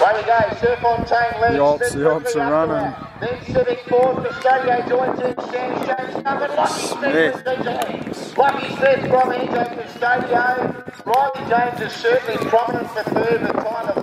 Way we go, Surfontaine leads. The Alps- the Alps are running. Then Civic fourth, Castadio joins in, Stan James number, Lucky Smith for CJ. Lucky Smith from Angel Castadio. Riley James is certainly prominent for third, but time of